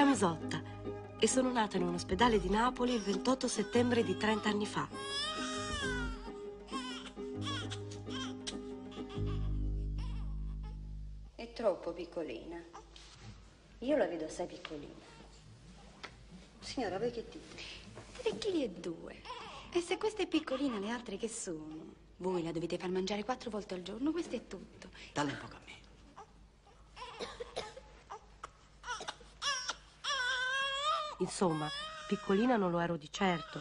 chiamo Isotta e sono nata in un ospedale di Napoli il 28 settembre di 30 anni fa. È troppo piccolina. Io la vedo assai piccolina. Signora, voi che dite? Tre chili e due. E se questa è piccolina, le altre che sono? Voi la dovete far mangiare quattro volte al giorno, questo è tutto. Dalle un poco a me. Insomma, piccolina non lo ero di certo,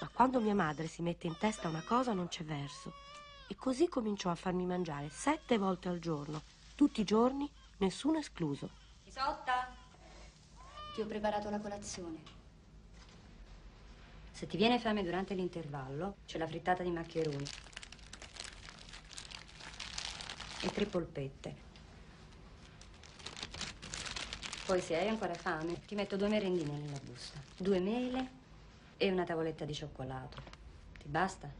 ma quando mia madre si mette in testa una cosa non c'è verso. E così cominciò a farmi mangiare sette volte al giorno, tutti i giorni, nessuno escluso. Isotta, Ti ho preparato la colazione. se ti viene fame durante l'intervallo, c'è la frittata di maccheroni. E tre polpette. Poi se hai ancora fame, ti metto due merendine nella busta. Due mele e una tavoletta di cioccolato. Ti basta?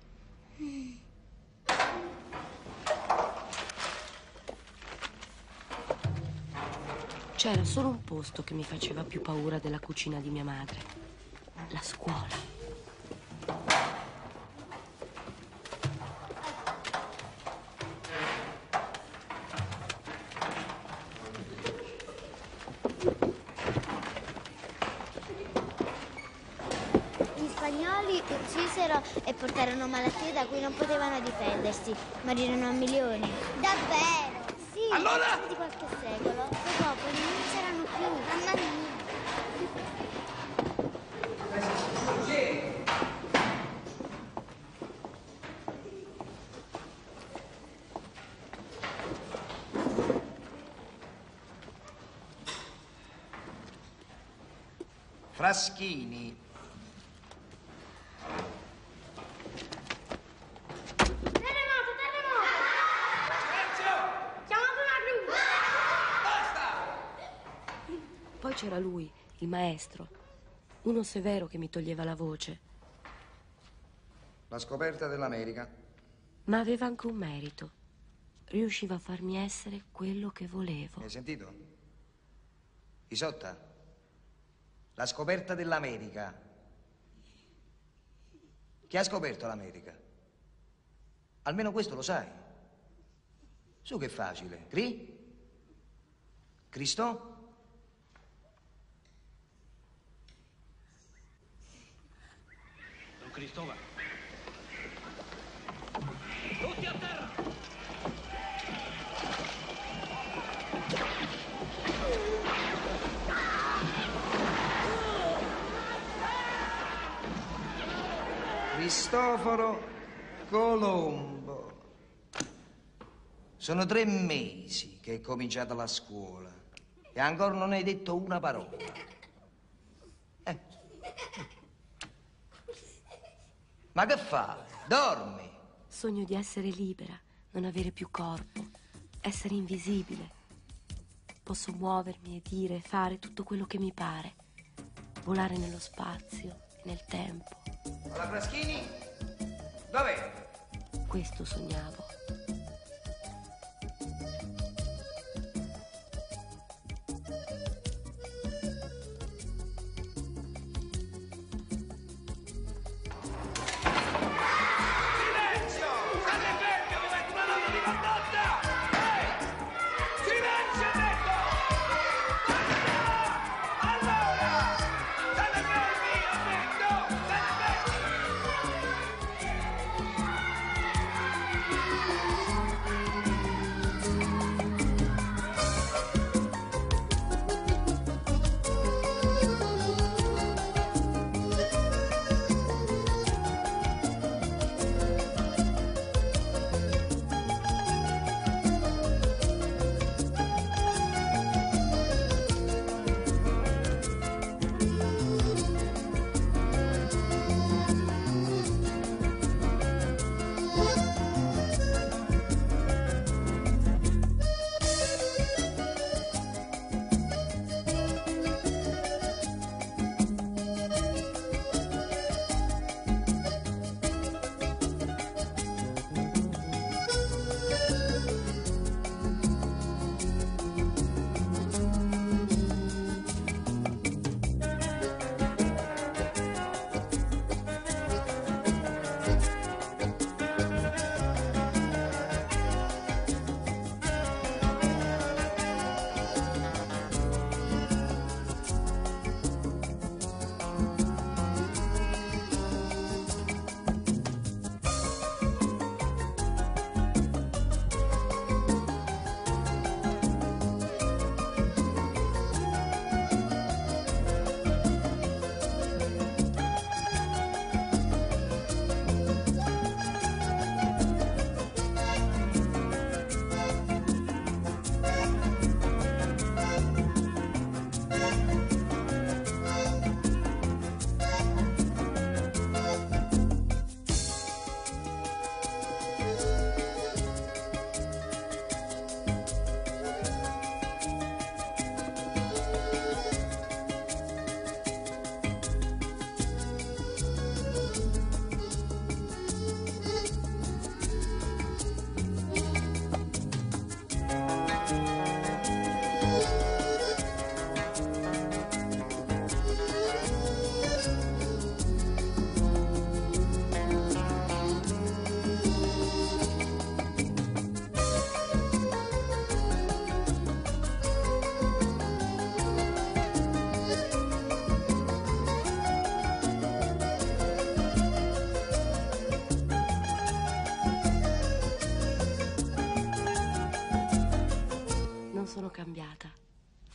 C'era solo un posto che mi faceva più paura della cucina di mia madre. La scuola. Da cui non potevano difendersi. Morirono a milioni. Davvero? Sì. Allora? Di qualche secolo. I popoli non c'erano più. Mamma mia. Fraschini. Terremoto, terremoto! Chiamate una gru! Poi c'era lui, il maestro, uno severo che mi toglieva la voce, La scoperta dell'America. ma aveva anche un merito. Riusciva a farmi essere quello che volevo. Hai sentito? Isotta, la scoperta dell'America. Chi ha scoperto l'America? Almeno questo lo sai. Su che facile. Cri? Cristo? Cristova. Tutti a terra! Cristoforo Colombo. Sono tre mesi che è cominciata la scuola e ancora non hai detto una parola. Ma che fai? Dormi. Sogno di essere libera, non avere più corpo, essere invisibile. Posso muovermi e dire e fare tutto quello che mi pare, volare nello spazio e nel tempo. Alla Fraschini? Dov'è? Questo sognavo.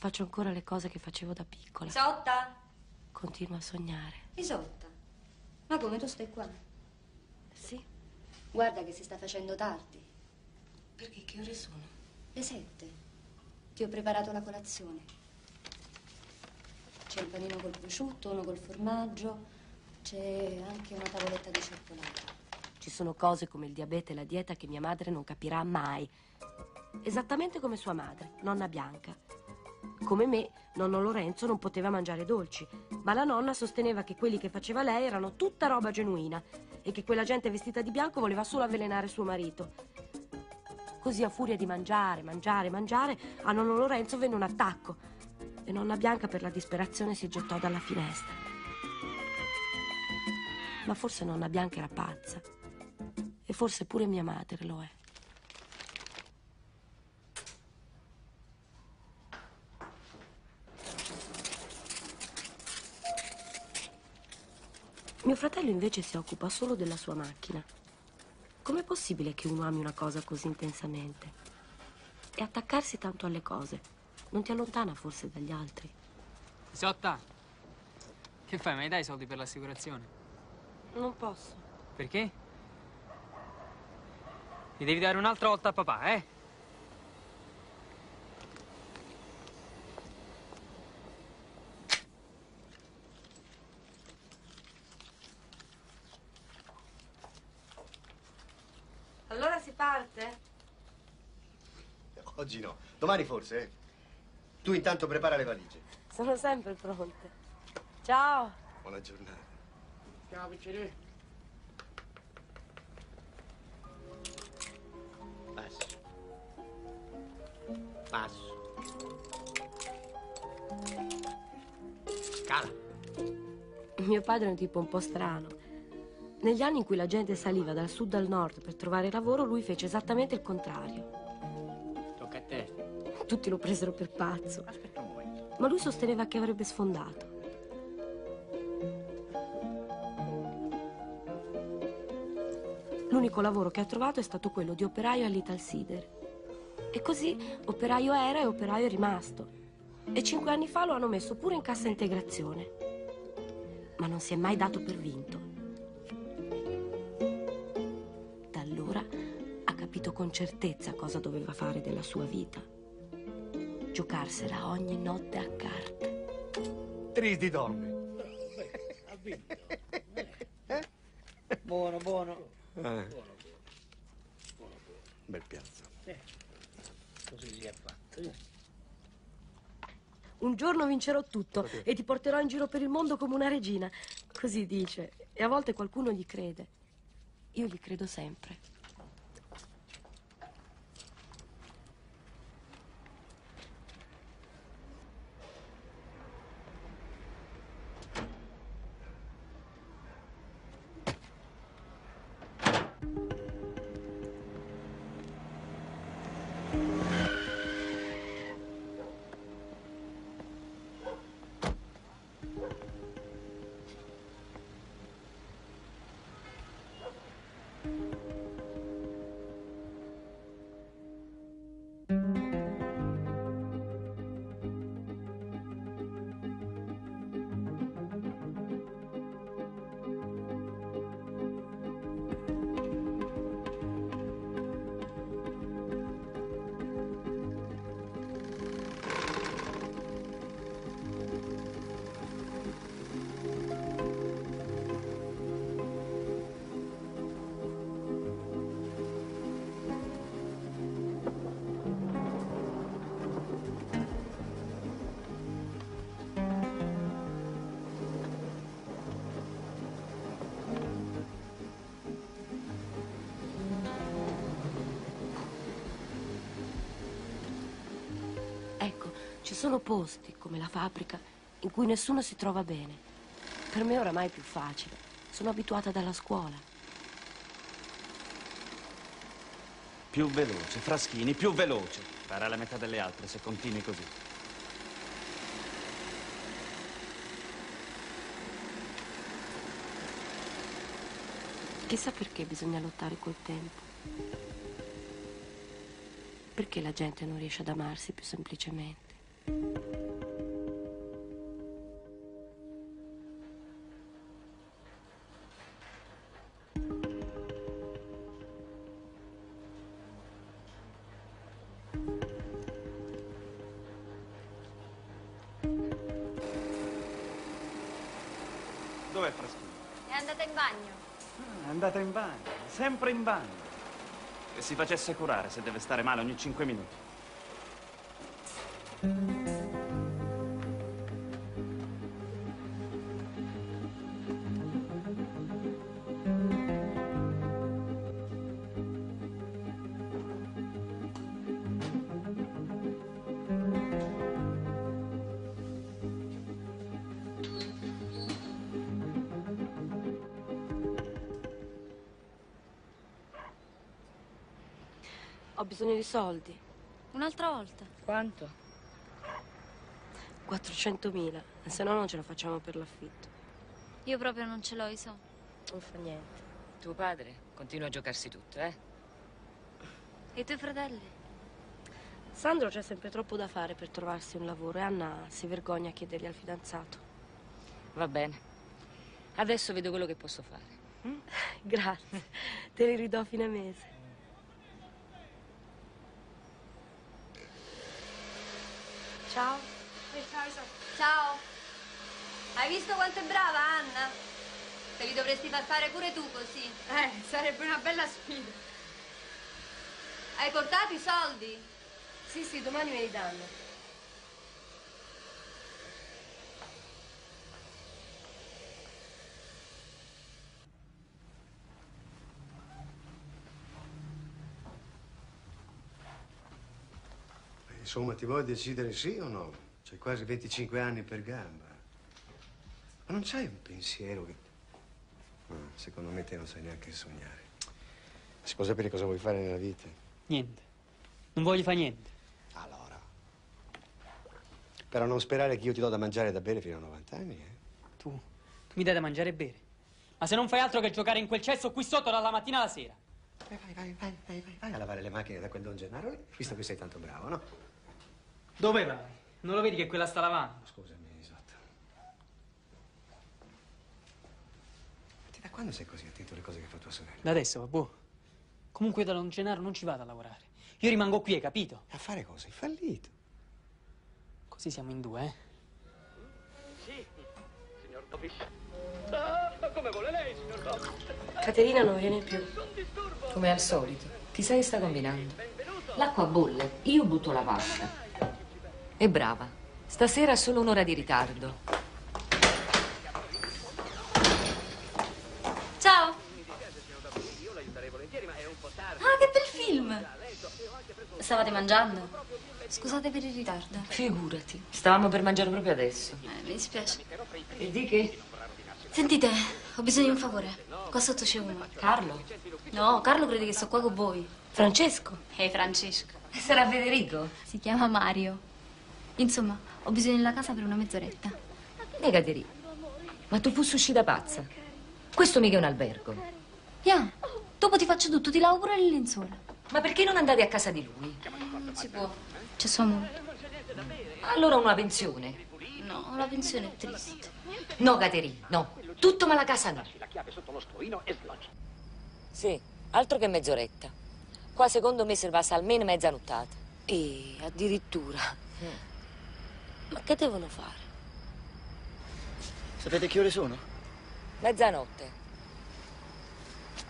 Faccio ancora le cose che facevo da piccola. Isotta! Continuo a sognare. Isotta! Ma come tu stai qua? Sì? Guarda che si sta facendo tardi. Perché che ore sono? Le sette. Ti ho preparato la colazione. C'è il panino col prosciutto, uno col formaggio, c'è anche una tavoletta di cioccolato. Ci sono cose come il diabete e la dieta che mia madre non capirà mai. Esattamente come sua madre, nonna Bianca. Come me, nonno Lorenzo non poteva mangiare dolci, ma la nonna sosteneva che quelli che faceva lei erano tutta roba genuina e che quella gente vestita di bianco voleva solo avvelenare suo marito. Così a furia di mangiare, mangiare, mangiare, a nonno Lorenzo venne un attacco e nonna Bianca per la disperazione si gettò dalla finestra. Ma forse nonna Bianca era pazza e forse pure mia madre lo è. Mio fratello invece si occupa solo della sua macchina. Com'è possibile che uno ami una cosa così intensamente? E attaccarsi tanto alle cose non ti allontana forse dagli altri? Isotta, che fai? Mi dai i soldi per l'assicurazione? Non posso. Perché? Li devi dare un'altra volta a papà, eh? Allora si parte? Oggi no, domani forse. eh. Tu intanto prepara le valigie. Sono sempre pronte. Ciao. Buona giornata. Ciao, piccere. Passo. Passo. Cala. Mio padre è un tipo un po' strano. Negli anni in cui la gente saliva dal sud al nord per trovare lavoro, lui fece esattamente il contrario. Tutti lo presero per pazzo, ma lui sosteneva che avrebbe sfondato. L'unico lavoro che ha trovato è stato quello di operaio all'Ital Cider. E così operaio era e operaio è rimasto. E cinque anni fa lo hanno messo pure in cassa integrazione. Ma non si è mai dato per vinto. Da allora ha capito con certezza cosa doveva fare della sua vita. Giocarsela ogni notte a carte. Tristi dorme. Buono, buono. Eh. Bel piazzo. Così si è fatto. Un giorno vincerò tutto e ti porterò in giro per il mondo come una regina. Così dice. E a volte qualcuno gli crede. Io gli credo sempre. Sono posti, come la fabbrica, in cui nessuno si trova bene. Per me oramai è più facile. Sono abituata dalla scuola. Più veloce, Fraschini, più veloce. Farai la metà delle altre se continui così. Chissà perché bisogna lottare col tempo. Perché la gente non riesce ad amarsi più semplicemente? Dov'è Fraschini? È andata in bagno. Ah, È andata in bagno, sempre in bagno. E si facesse curare se deve stare male ogni cinque minuti. Soldi. Un'altra volta. Quanto? 400.000, se no non ce la facciamo per l'affitto. Io proprio non ce l'ho, i so. Non fa niente. Tuo padre continua a giocarsi tutto, eh? E i tuoi fratelli? Sandro c'è sempre troppo da fare per trovarsi un lavoro e Anna si vergogna a chiedergli al fidanzato. Va bene. Adesso vedo quello che posso fare. Grazie, te li ridò a fine mese. Ciao. Ciao. Hai visto quanto è brava Anna? Te li dovresti far fare pure tu così. Eh, sarebbe una bella sfida. Hai portato i soldi? Sì, sì, domani me li danno. Insomma, ti vuoi decidere sì o no? C'hai quasi 25 anni per gamba. Ma non c'hai un pensiero che... Secondo me te non sai neanche sognare. Si può sapere cosa vuoi fare nella vita? Niente. Non voglio fare niente. Allora. Però non sperare che io ti do da mangiare e da bere fino a 90 anni, eh? Tu, tu mi dai da mangiare e bere. Ma se non fai altro che giocare in quel cesso qui sotto dalla mattina alla sera. Vai, vai, vai, vai, vai, vai, vai a lavare le macchine da quel Don Gennaro lì, visto che sei tanto bravo, no? Dove vai? Non lo vedi che quella sta lavando? Scusami, Isotta. Ti da quando sei così attento alle cose che fa tua sorella? Da adesso, vabbè. Comunque da Don Gennaro non ci vado a lavorare. Io rimango qui, hai capito? A fare cosa? Hai fallito. Così siamo in due, eh? Sì, signor Dobis. Ah, come vuole lei, signor Dobis. Caterina non viene più. Come al solito. Chissà che sta combinando. L'acqua bolle, io butto la vasca. È brava. Stasera ha solo un'ora di ritardo. Ciao. Io l'aiuterei volentieri, ma è un po' tardi. Ah, che bel film. Stavate mangiando? Scusate per il ritardo. Figurati. Stavamo per mangiare proprio adesso. Eh, mi dispiace. E di che? Sentite, ho bisogno di un favore. Qua sotto c'è uno. Carlo? No, Carlo crede che sto qua con voi. Francesco? Ehi, Francesco. Sarà Federico? Si chiama Mario. Insomma, ho bisogno della casa per una mezz'oretta. Negateria. Ma tu fossi uscita pazza. Questo mica è un albergo. Yeah, dopo ti faccio tutto, ti lavo pure le lenzuola. Ma perché non andate a casa di lui? Non si può. C'è sua moglie. Allora una pensione. No, la pensione è triste. No, Caterina, no. Tutto ma la casa no. La chiave sotto lo stroino e sloggi. Sì, altro che mezz'oretta. Qua secondo me servasse almeno mezza nottata. E addirittura. Ma che devono fare? Sapete che ore sono? Mezzanotte.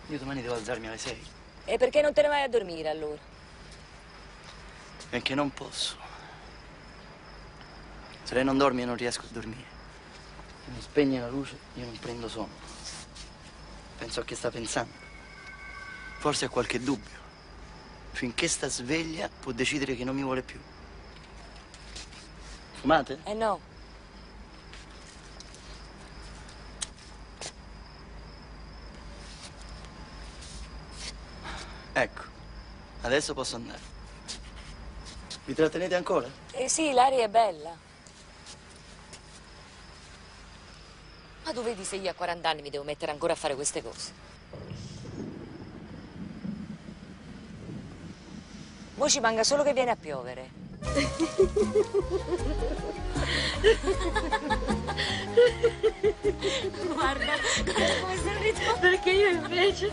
Io domani devo alzarmi alle sei. E perché non te ne vai a dormire allora? Perché non posso. Se lei non dorme io non riesco a dormire. Se mi spegne la luce io non prendo sonno. Penso a che sta pensando. Forse ha qualche dubbio. Finché sta sveglia può decidere che non mi vuole più. Fumate? Eh no. Ecco, adesso posso andare. Vi trattenete ancora? Eh sì, l'aria è bella. Ma tu vedi se io a 40 anni mi devo mettere ancora a fare queste cose? Poi ci manca solo che viene a piovere. Guarda, guarda come sorrido. Perché io invece...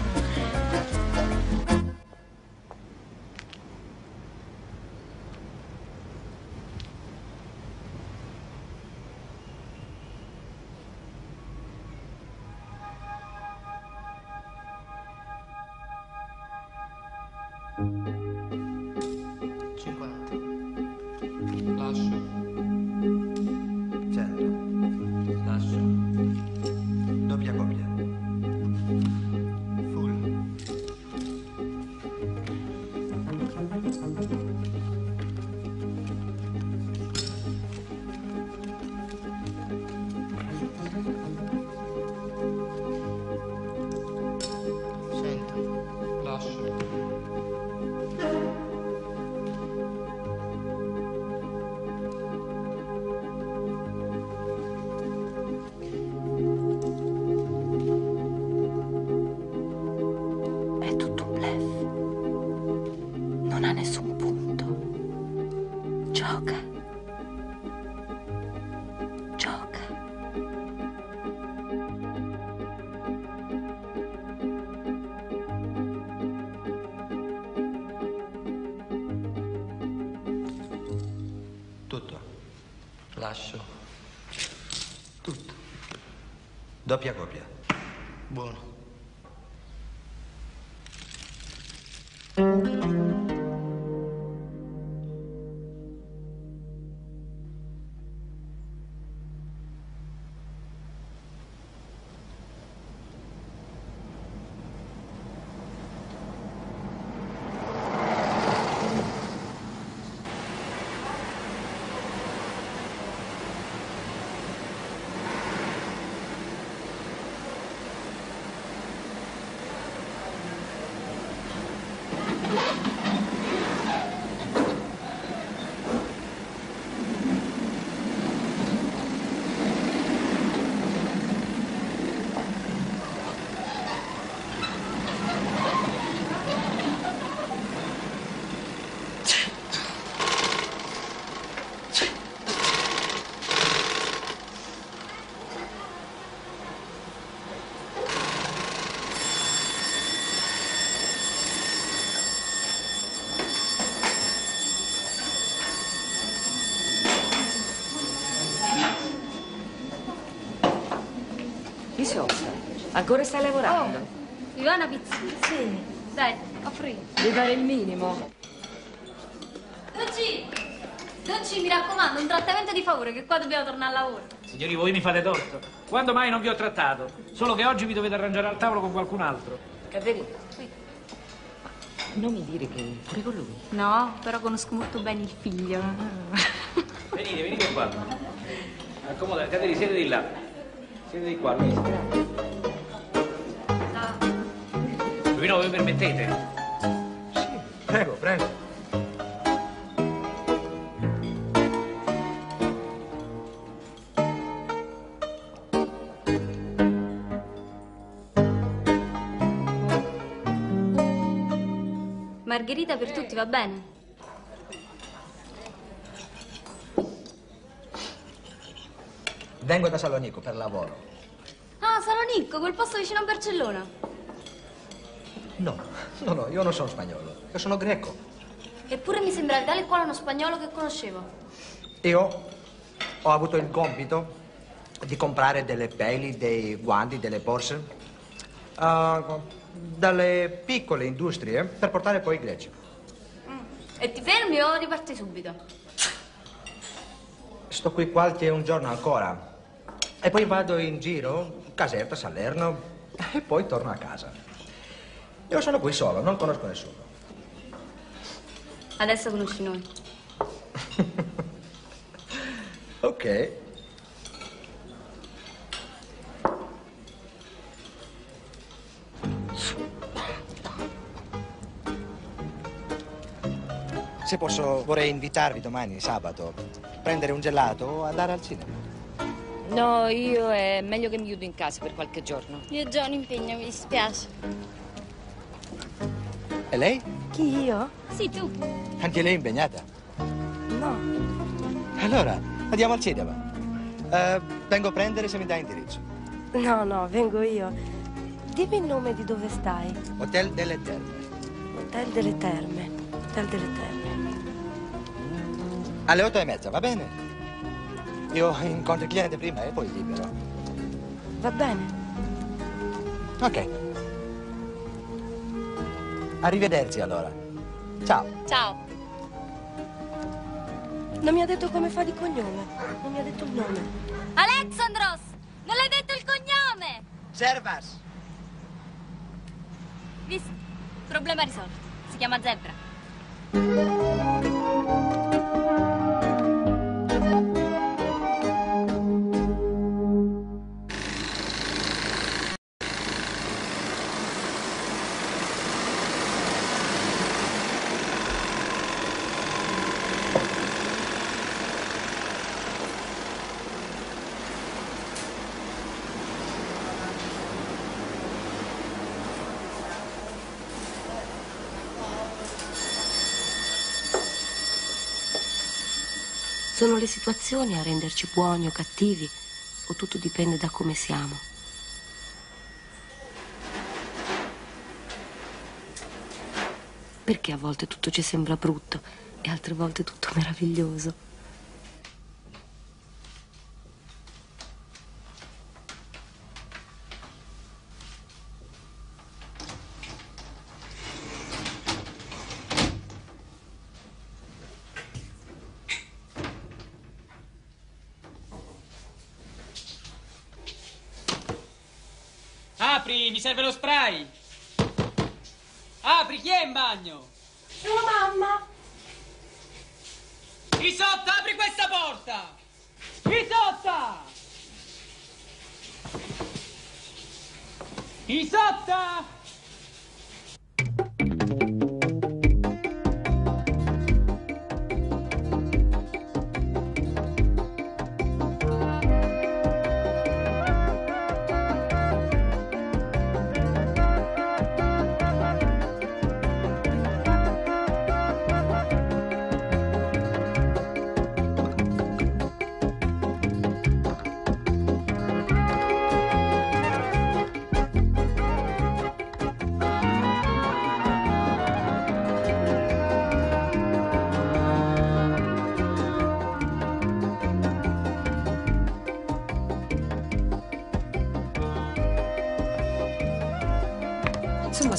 ancora stai lavorando? Mi va una pizza? Sì. Dai, offri. Devi fare il minimo. Dolci! Dolci, mi raccomando, un trattamento di favore, che qua dobbiamo tornare al lavoro. Signori, voi mi fate torto. Quando mai non vi ho trattato? Solo che oggi vi dovete arrangiare al tavolo con qualcun altro. Caterina, non mi dire che pure con lui. No, però conosco molto bene il figlio. Venite, venite qua. Accomodate, Caterina, siete di là. Siete di qua, Luisa. Luino, voi permettete? Prego, prego. Margherita per tutti, va bene? Vengo da Salonico per lavoro. Ah, Salonicco, quel posto vicino a Barcellona. No, no, no, io non sono spagnolo. Io sono greco. Eppure mi sembra tale quale uno spagnolo che conoscevo. Io ho avuto il compito di comprare delle peli, dei guanti, delle borse ah, dalle piccole industrie per portare poi i greci. E ti fermi o riparti subito? Sto qui qualche un giorno ancora e poi vado in giro, Caserta, Salerno e poi torno a casa. Io sono qui solo, non conosco nessuno. Adesso conosci noi. Ok. se posso, vorrei invitarvi domani, sabato, prendere un gelato o andare al cinema. No, io è meglio che mi chiudo in casa per qualche giorno. Io ho già un impegno, mi dispiace. E lei? Chi, io? Sì, tu. Anche lei è impegnata? No. Allora, andiamo al cinema. Eh, vengo a prendere se mi dai indirizzo. No, no, vengo io. Dimmi il nome di dove stai. Hotel delle Terme. Hotel delle Terme. Hotel delle Terme. Alle otto e mezza, va bene? Io incontro il cliente prima e poi libero. Va bene. Ok. Arrivederci allora. Ciao. Ciao. Non mi ha detto come fa di cognome. Non mi ha detto il nome. Alexandros! Non l'hai detto il cognome! Servas. Visto? Problema risolto. Si chiama Zebra. Le situazioni a renderci buoni o cattivi, o tutto dipende da come siamo. Perché a volte tutto ci sembra brutto e altre volte tutto meraviglioso?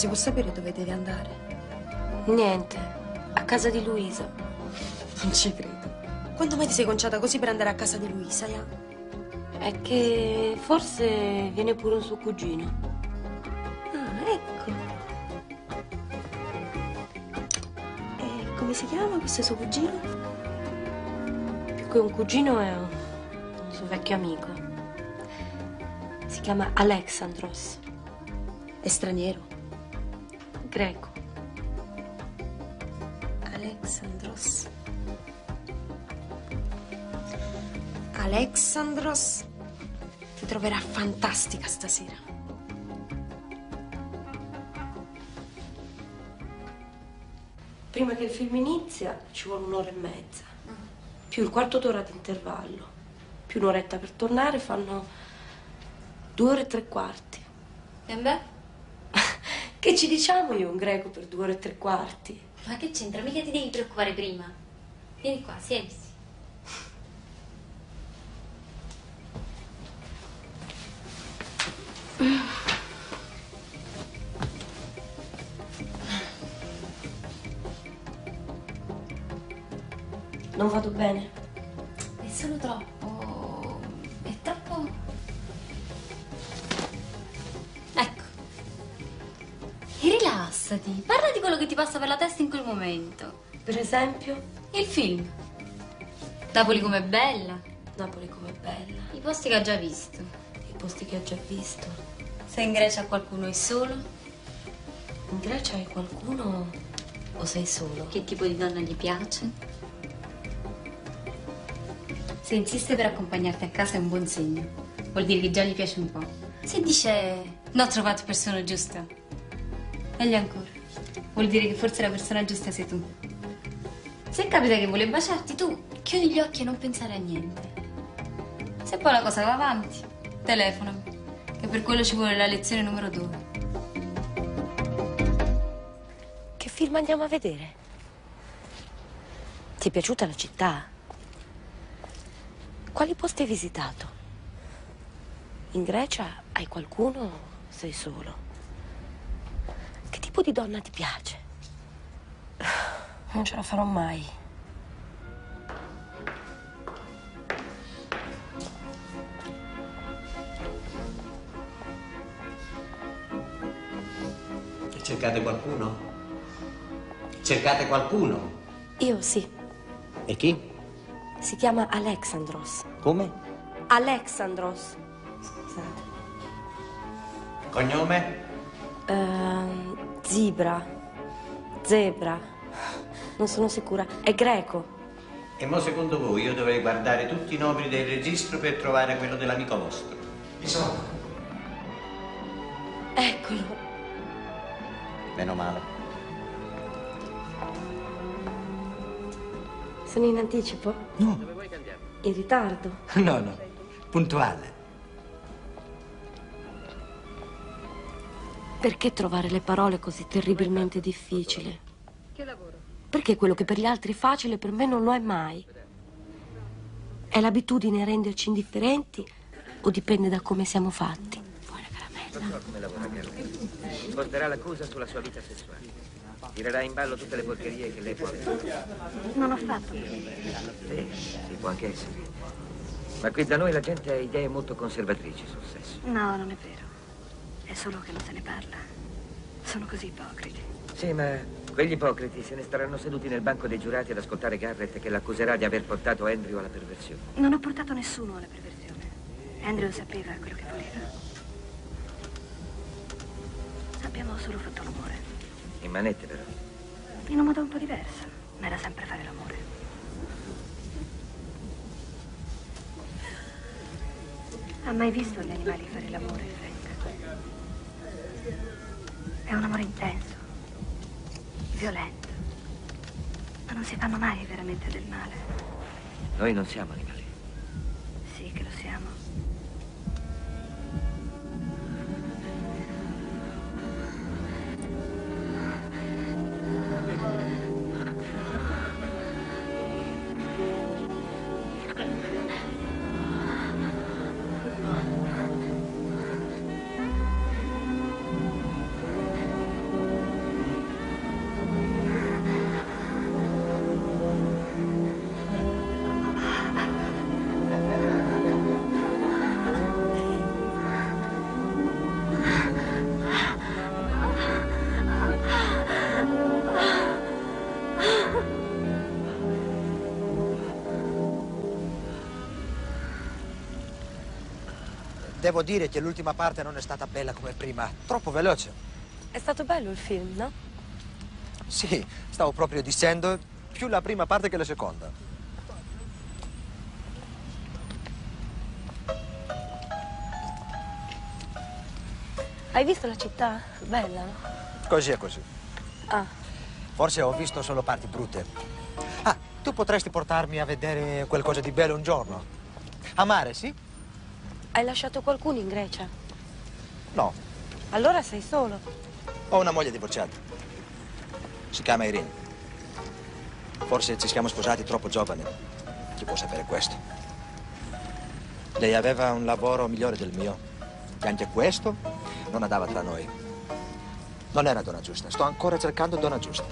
Si può sapere dove devi andare? Niente, a casa di Luisa. Non ci credo. Quando mai ti sei conciata così per andare a casa di Luisa, ya? È che forse viene pure un suo cugino. Ah, ecco. E come si chiama questo suo cugino? Più che un cugino è un suo vecchio amico. Si chiama Alexandros. È straniero. Greco. Alexandros. Alexandros ti troverà fantastica stasera. Prima che il film inizia ci vuole un'ora e mezza. Più il quarto d'ora di intervallo. Più un'oretta per tornare fanno due ore e tre quarti. E beh? Che ci diciamo io un greco per due ore e tre quarti? Ma che c'entra? Mica ti devi preoccupare prima. Vieni qua, siediti. Non vado bene. È solo troppo. Rilassati. Parla di quello che ti passa per la testa in quel momento. Per esempio? Il film. Napoli com'è bella. Napoli com'è bella. I posti che ha già visto. I posti che ho già visto. Se in Grecia qualcuno è solo. In Grecia hai qualcuno o sei solo? Che tipo di donna gli piace? Se insiste per accompagnarti a casa è un buon segno. Vuol dire che già gli piace un po'. Se dice non ho trovato persona giusta, meglio ancora. Vuol dire che forse la persona giusta sei tu. Se capita che vuole baciarti, tu chiudi gli occhi e non pensare a niente. Se poi la cosa va avanti, telefonami, che per quello ci vuole la lezione numero due. Che film andiamo a vedere? Ti è piaciuta la città? Quali posti hai visitato? In Grecia hai qualcuno o sei solo? Che tipo di donna ti piace? Non ce la farò mai. Cercate qualcuno? Cercate qualcuno? Io sì. E chi? Si chiama Alexandros. Come? Alexandros. Scusate. Cognome? Ehm, zebra. Zebra. Non sono sicura. È greco. E mo secondo voi io dovrei guardare tutti i nomi del registro per trovare quello dell'amico vostro? Insomma, Eccolo. Meno male. Sono in anticipo? No. In ritardo? no, no, puntuale. Perché trovare le parole così terribilmente difficile? Che lavoro? Perché quello che per gli altri è facile per me non lo è mai? È l'abitudine a renderci indifferenti o dipende da come siamo fatti? Non so come lavora Carolina. Porterà l'accusa sulla sua vita sessuale. Tirerà in ballo tutte le porcherie che lei può avere. Non ho fatto. Sì, sì, può anche essere. Ma qui da noi la gente ha idee molto conservatrici sul sesso. No, non è vero. È solo che non se ne parla. Sono così ipocriti. Sì, ma quegli ipocriti se ne staranno seduti nel banco dei giurati ad ascoltare Garrett che l'accuserà di aver portato Andrew alla perversione. Non ho portato nessuno alla perversione. Andrew sapeva quello che voleva. Abbiamo solo fatto l'amore. In manette, però. In un modo un po' diverso. Ma era sempre fare l'amore. Ha mai visto gli animali fare l'amore? È un amore intenso, violento. Ma non si fanno mai veramente del male. Noi non siamo animali. Devo dire che l'ultima parte non è stata bella come prima, troppo veloce. È stato bello il film, no? Sì, stavo proprio dicendo più la prima parte che la seconda. Hai visto la città? Bella, no? Così è così. Ah, Forse ho visto solo parti brutte. Ah, tu potresti portarmi a vedere qualcosa di bello un giorno? A mare, sì? Hai lasciato qualcuno in Grecia? No, Allora sei solo. ho una moglie divorziata. Si chiama Irene. Forse ci siamo sposati troppo giovani. Chi può sapere questo? Lei aveva un lavoro migliore del mio. E anche questo non andava tra noi. Non era donna giusta. Sto ancora cercando donna giusta.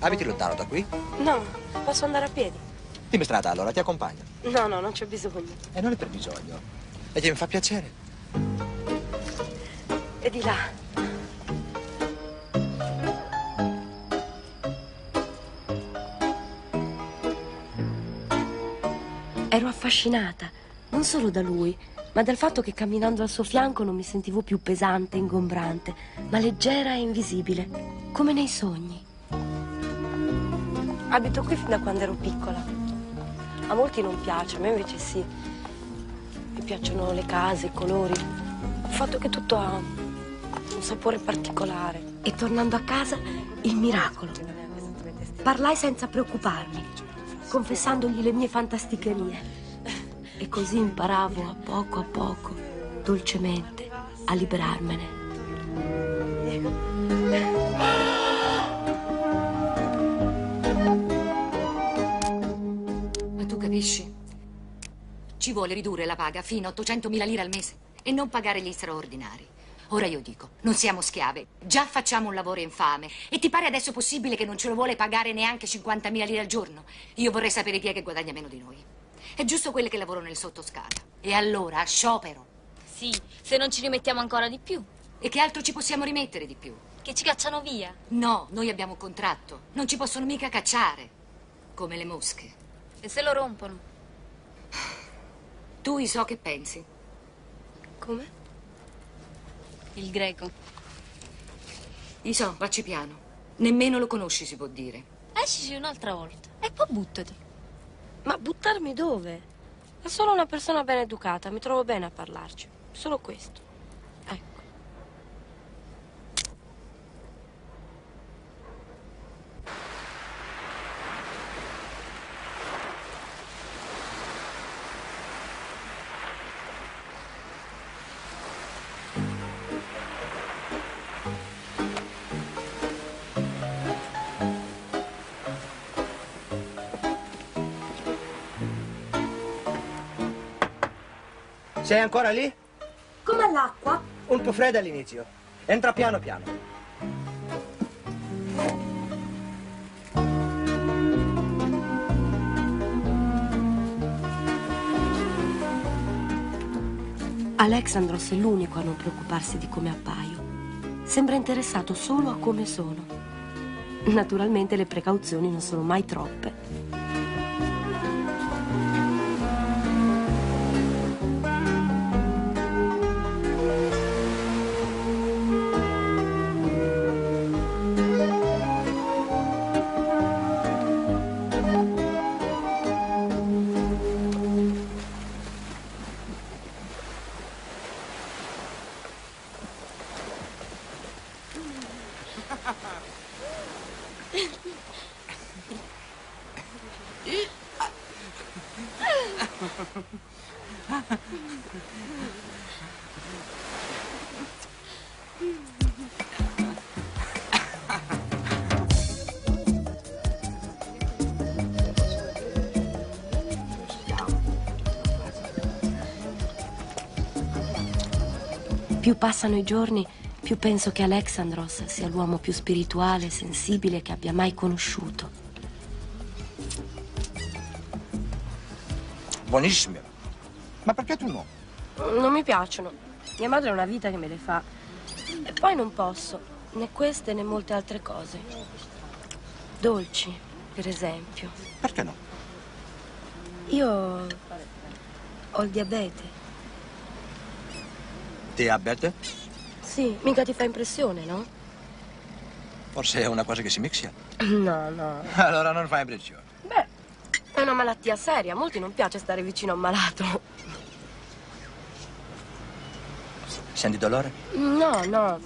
Abiti lontano da qui? No, posso andare a piedi. Dimmi strada allora, ti accompagno. No, no, non c'è bisogno. E non è per bisogno. E che mi fa piacere. E di là. Ero affascinata, non solo da lui, ma del fatto che camminando al suo fianco non mi sentivo più pesante, ingombrante, ma leggera e invisibile, come nei sogni. Abito qui fin da quando ero piccola. A molti non piace, a me invece sì. Mi piacciono le case, i colori, il fatto che tutto ha un sapore particolare. E tornando a casa, il miracolo. Parlai senza preoccuparmi, confessandogli le mie fantasticherie. E così imparavo a poco a poco, dolcemente, a liberarmene. Vuole ridurre la paga fino a 800.000 lire al mese e non pagare gli straordinari. Ora io dico, non siamo schiave, già facciamo un lavoro infame e ti pare adesso possibile che non ce lo vuole pagare neanche 50.000 lire al giorno? Io vorrei sapere chi è che guadagna meno di noi. È giusto quelle che lavorano nel sottoscala. E allora, sciopero. Sì, se non ci rimettiamo ancora di più. E che altro ci possiamo rimettere di più? Che ci cacciano via. No, noi abbiamo un contratto. Non ci possono mica cacciare. Come le mosche. E se lo rompono? Tu so che pensi. Come? Il greco. Iso, vacci piano. Nemmeno lo conosci, si può dire. Escici un'altra volta. E poi buttati. Ma buttarmi dove? È solo una persona ben educata, mi trovo bene a parlarci. Solo questo. Sei ancora lì? Come l'acqua? Un po' fredda all'inizio. Entra piano piano. Alexandros è l'unico a non preoccuparsi di come appaio. Sembra interessato solo a come sono. Naturalmente le precauzioni non sono mai troppe. Più passano i giorni, più penso che Alexandros sia l'uomo più spirituale e sensibile che abbia mai conosciuto. Buonissime. Ma perché tu no? Non mi piacciono. Mia madre ha una vita che me le fa. E poi non posso, né queste né molte altre cose. Dolci, per esempio. Perché no? Io ho il diabete. Diabete? Sì, mica ti fa impressione, no? Forse è una cosa che si mixia. No, no. Allora non fa impressione. È una malattia seria. A molti non piace stare vicino a un malato. Senti dolore? No, no.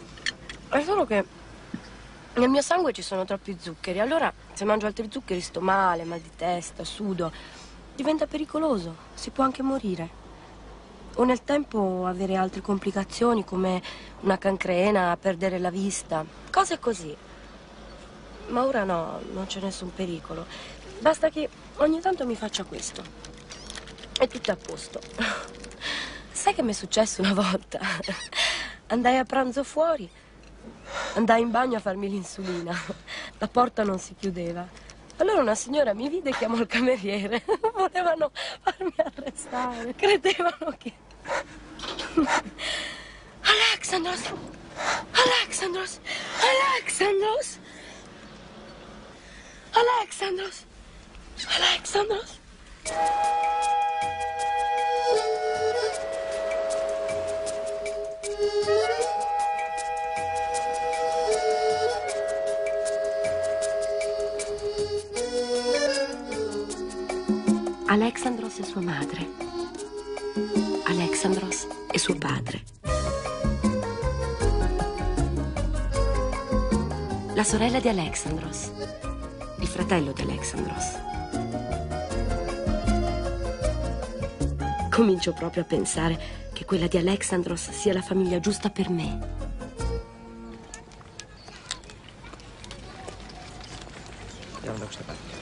È solo che nel mio sangue ci sono troppi zuccheri. Allora, se mangio altri zuccheri sto male, mal di testa, sudo. Diventa pericoloso. Si può anche morire. O nel tempo avere altre complicazioni come una cancrena, perdere la vista. Cose così. Ma ora no, non c'è nessun pericolo. Basta che ogni tanto mi faccia questo. E tutto è a posto. Sai che mi è successo una volta? Andai a pranzo fuori, andai in bagno a farmi l'insulina. La porta non si chiudeva. Allora una signora mi vide e chiamò il cameriere. Volevano farmi arrestare. Credevano che... Alexandros! Alexandros! Alexandros! Alexandros! Alexandros. Alexandros e sua madre. Alexandros e suo padre. La sorella di Alexandros. Il fratello di Alexandros. Comincio proprio a pensare che quella di Alexandros sia la famiglia giusta per me. Andiamo da questa parte.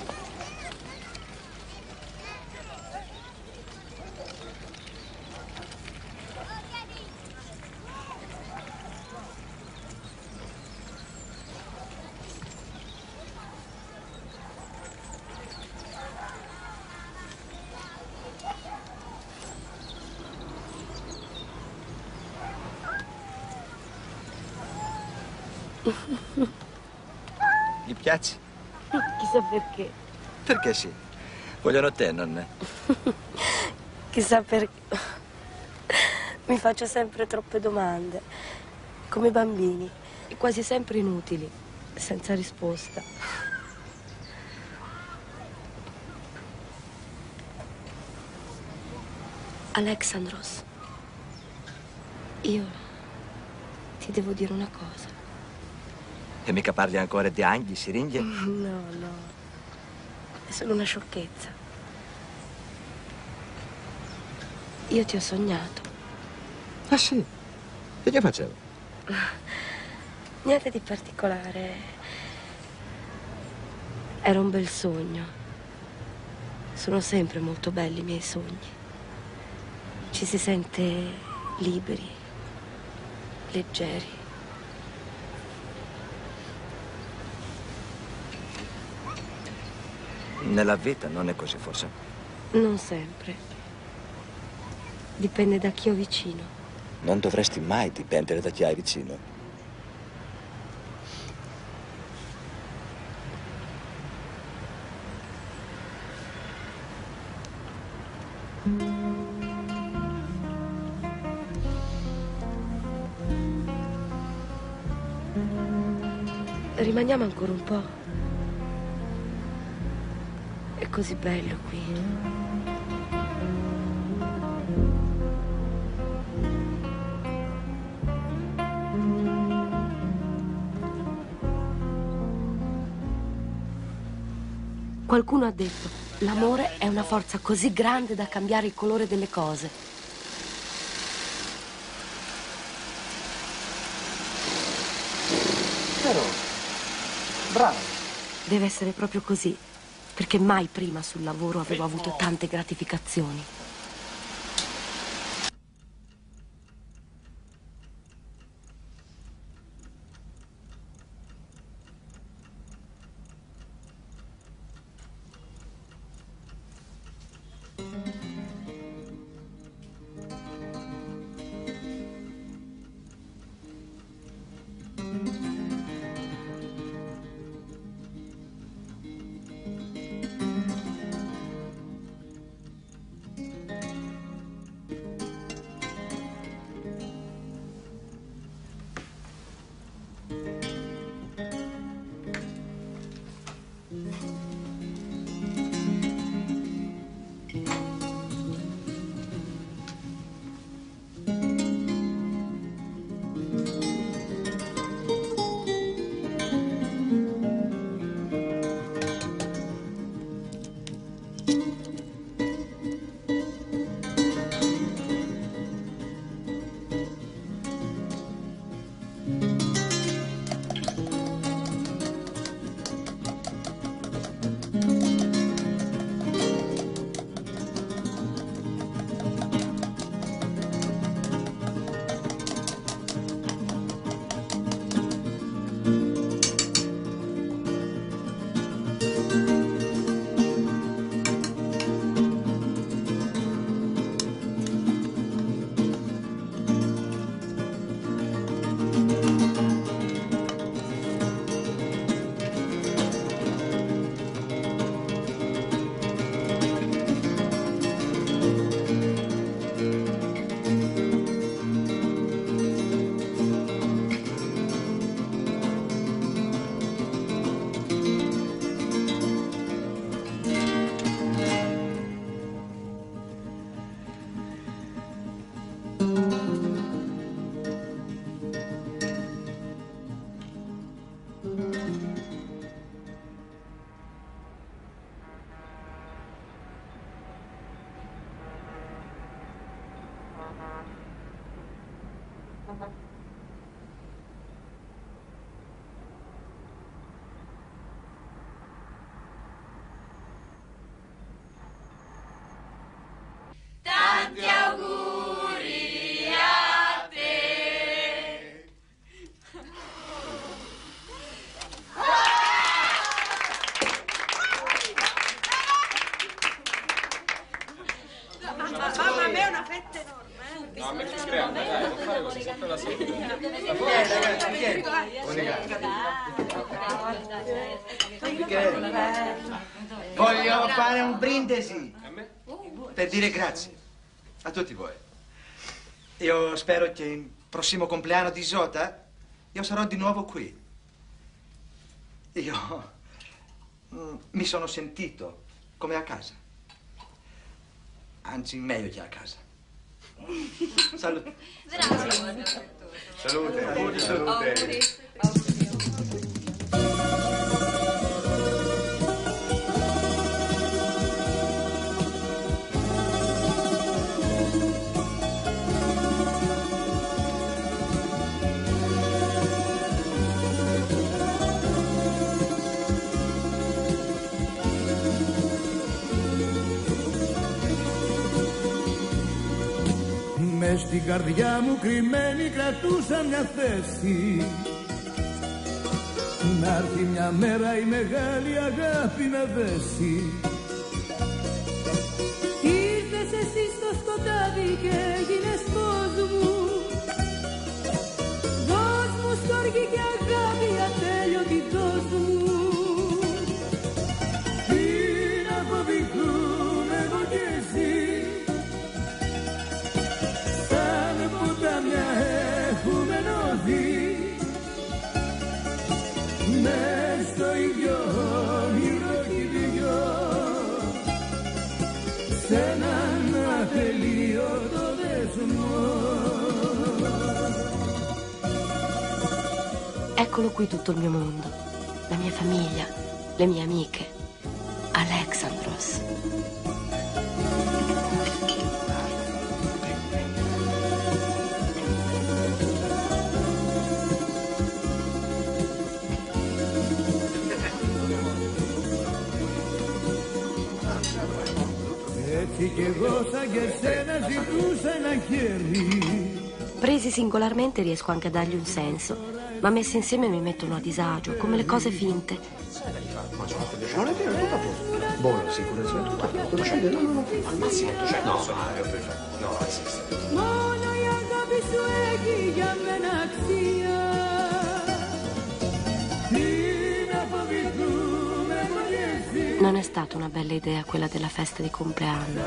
Gli piaci? Chissà perché. Perché sì. Vogliono te, non me. Chissà perché. Mi faccio sempre troppe domande. Come i bambini. E quasi sempre inutili. Senza risposta. Alexandros. Io ti devo dire una cosa. E mica parli ancora di angli, siringhe? No, no. È solo una sciocchezza. Io ti ho sognato. Ah sì? E che facevo? Niente di particolare. Era un bel sogno. Sono sempre molto belli i miei sogni. Ci si sente liberi, leggeri. Nella vita non è così, forse. Non sempre. Dipende da chi ho vicino. Non dovresti mai dipendere da chi hai vicino. Rimaniamo ancora un po'. Così bello qui. Qualcuno ha detto, l'amore è una forza così grande da cambiare il colore delle cose. Però, bravo. Deve essere proprio così, perché mai prima sul lavoro avevo avuto tante gratificazioni. Grazie. A tutti voi. Io spero che il prossimo compleanno di Zota io sarò di nuovo qui. Io mm, mi sono sentito come a casa. Anzi, meglio che a casa. Salute. Salute, auguri, salute. Μες στην καρδιά μου κρυμμένη κρατούσα μια θέση. Να έρθει μια μέρα η μεγάλη αγάπη να δέσει. Ήρθες εσύ στο σκοτάδι και έγινες φως μου. Δώσ' μου στοργή και αγάπη ατέλειωτη δώσ' μου Eccolo qui tutto il mio mondo, la mia famiglia, le mie amiche, Alexandros. Έτσι κι εγώ σαν και σένα ζητούσα ένα χέρι Presi singolarmente riesco anche a dargli un senso, ma messe insieme mi mettono a disagio, come le cose finte. Non è vero, tutto a posto. Buona l'assicurazione, tutto a posto. Non c'è, no, no, no. Al massimo 800 no, sono Mario, perfetto. No, esiste. Non è stata una bella idea quella della festa di compleanno.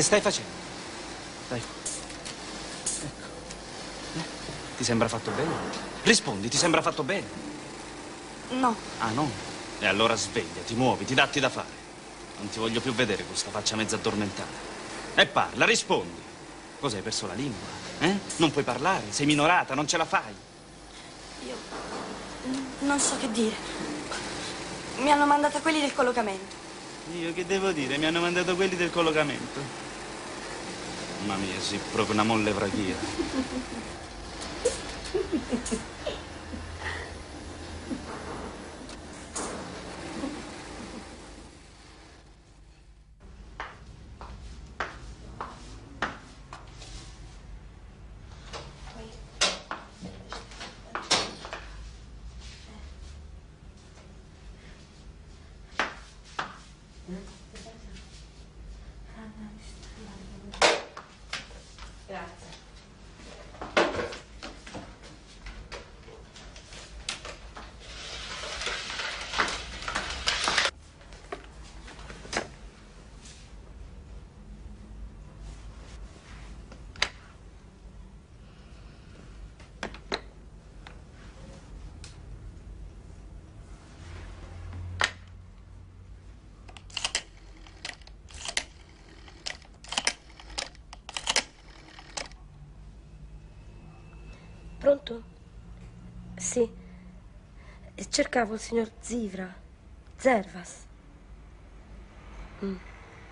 Che stai facendo? Dai. Ecco. Eh? Ti sembra fatto bene? Rispondi, ti sembra fatto bene? No, Ah, no? E allora svegliati, muoviti, datti da fare. Non ti voglio più vedere con questa faccia mezza addormentata. E parla, rispondi. Cosa hai perso la lingua? Eh? Non puoi parlare, sei minorata, non ce la fai. non so che dire. Mi hanno mandata quelli del collocamento. Io che devo dire? Mi hanno mandato quelli del collocamento. Mamma mia, sì, proprio una molle vrachia. Pronto? Sì. Cercavo il signor Zivra. Zervas. Mm.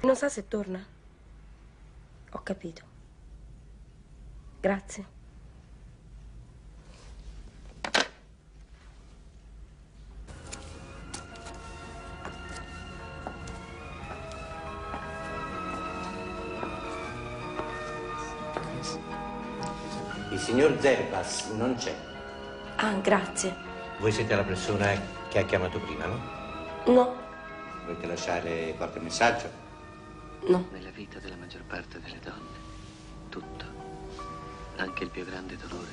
Non sa se torna? Ho capito. Grazie. Signor Zerbas non c'è. Ah, grazie. Voi siete la persona che ha chiamato prima, no? No, Volete lasciare qualche messaggio? no. Nella vita della maggior parte delle donne, tutto, anche il più grande dolore,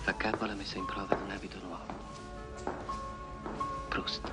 fa capo alla messa in prova di un abito nuovo. Proust.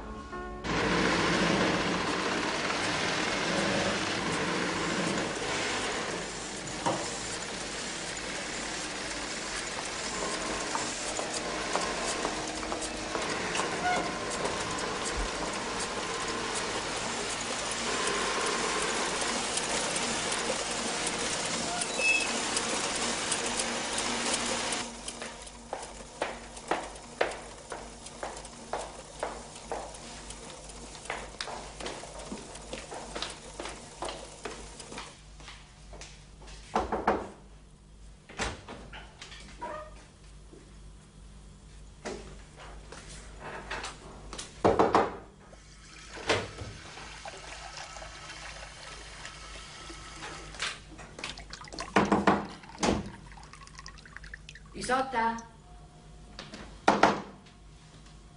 Isotta?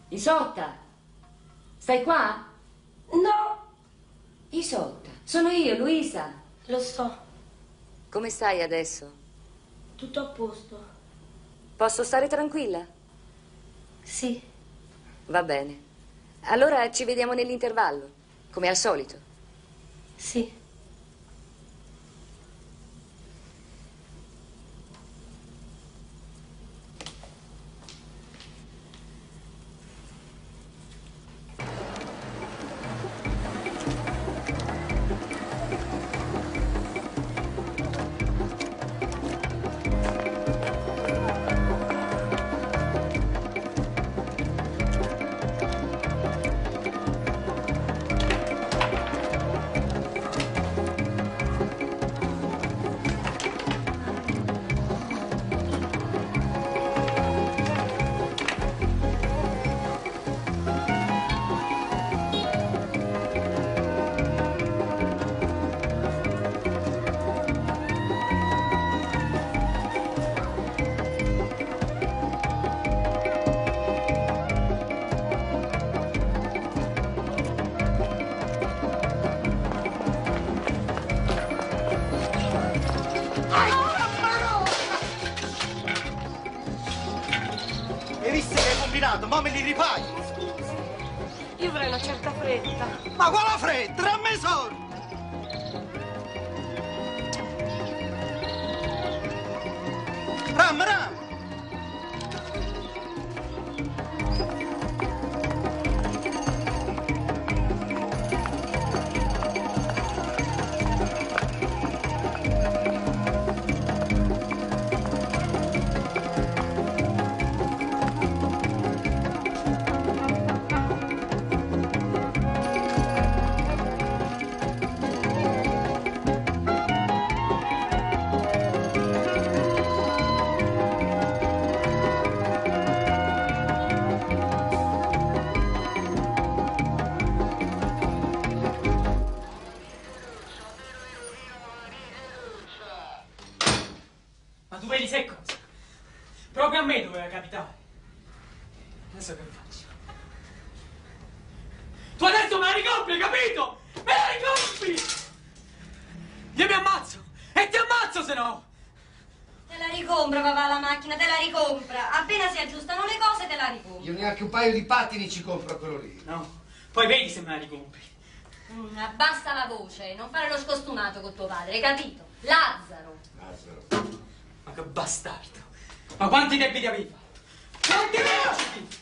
Isotta? Stai qua? No. Isotta, sono io, Luisa. Lo so. Come stai adesso? Tutto a posto. Posso stare tranquilla? Sì. Va bene. Allora ci vediamo nell'intervallo, come al solito. Sì. Adesso che faccio? Tu adesso me la ricompri, capito? Me la ricompri! Io mi ammazzo! E ti ammazzo se no! Te la ricompra, papà, la macchina, te la ricompra. Appena si aggiustano le cose, te la ricompra. Io neanche un paio di pattini ci compro a quello lì. No. Poi vedi se me la ricompri. Mm, abbassa la voce, non fare lo scostumato con tuo padre, hai capito? Lazzaro. Lazzaro. Ma che bastardo! Ma quanti debiti avevi fatto? Quanti debiti?